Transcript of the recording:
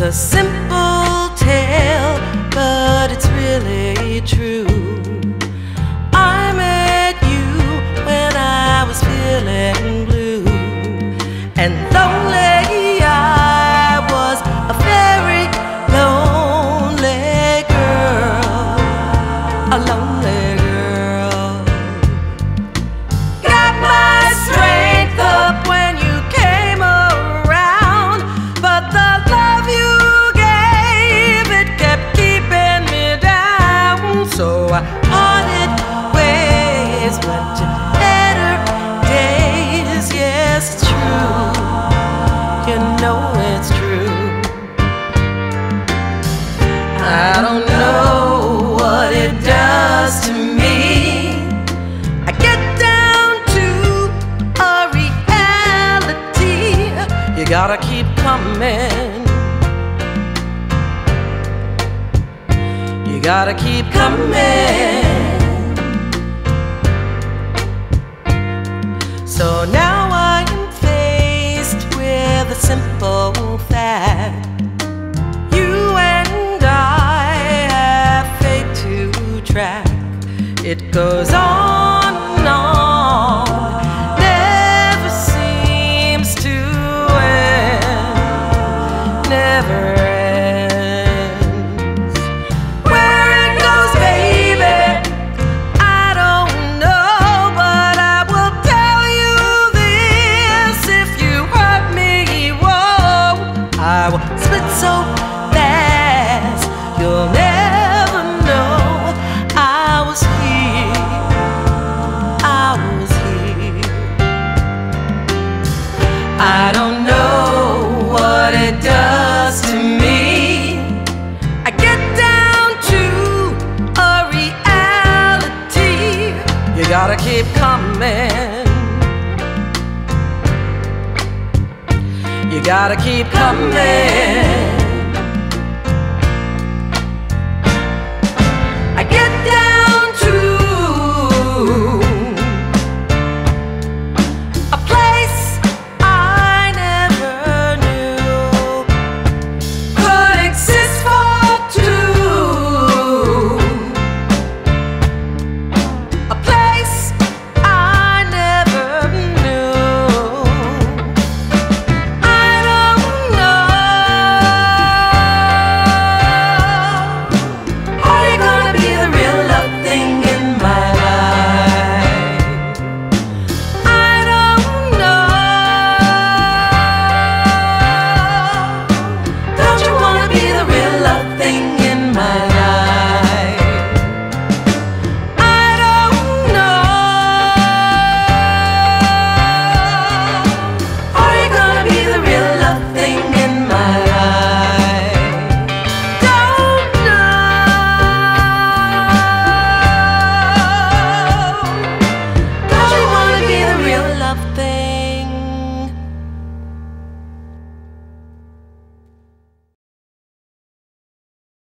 a simple gotta keep coming. You gotta keep coming. So now I am faced with a simple fact. You and I have fate to track. It goes on. You gotta keep coming.